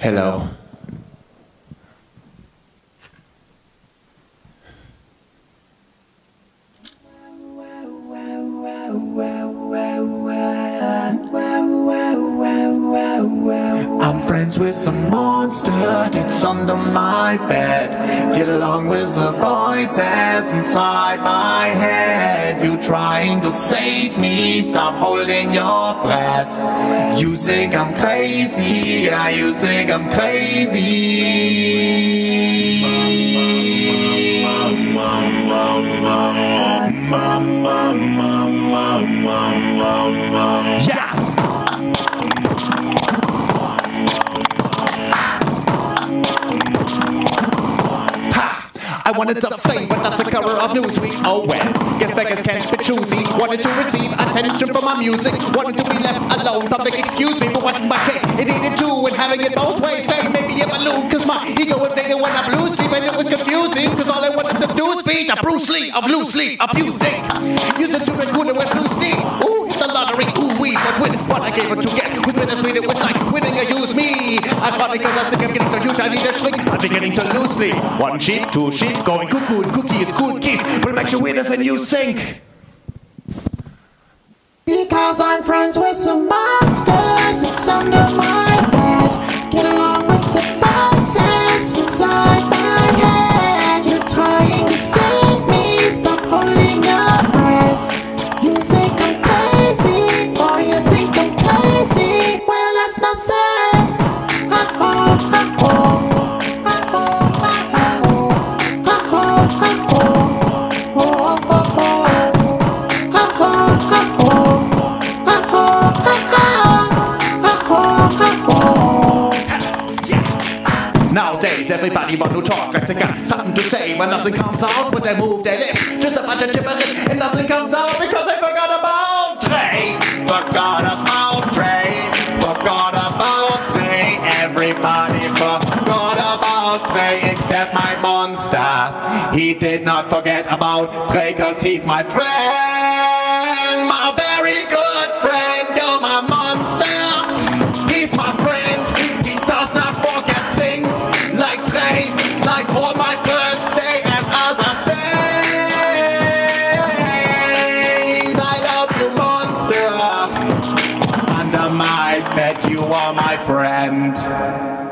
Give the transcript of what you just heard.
Hello. I'm friends with some monster that's under my bed. Get along with the voices inside my head. Trying to save me? Stop holding your breath. You think I'm crazy? Yeah, you think I'm crazy. I wanted to fame, but that's a cover of Newsweek. Oh well, guess beggars can't be choosy. Wanted to receive attention from my music. Wanted to be left alone. Public excuse me for watching my cake. It needed two and having it both ways. Fame made me a balloon, cause my ego inflated when I blew sleep. And it was confusing, cause all I wanted to do was beat a Bruce Lee, a Blue Lee, abuse dick. Use it to recruit it with Blue Lee. Ooh, what gave her to get. With bittersweet, it was like winning a use me. I thought because I think I'm getting so huge, I need a shrink. I'm beginning to lose sleep. One sheep, two sheep, going cuckoo and cookies, cool kiss. Will make you weirder than you think. Because I'm friends with some Nowadays, everybody want to talk like they got something to say, but nothing comes out when they move their lips. Just a bunch of gibberish, and nothing comes out because they forgot about Trey. Forgot about Trey. Forgot about Trey. Everybody forgot about Trey except my monster. He did not forget about Trey because he's my friend. My very good friend. You're my monster. Like on my birthday and other things. I love you, monster. Under my bed, you are my friend.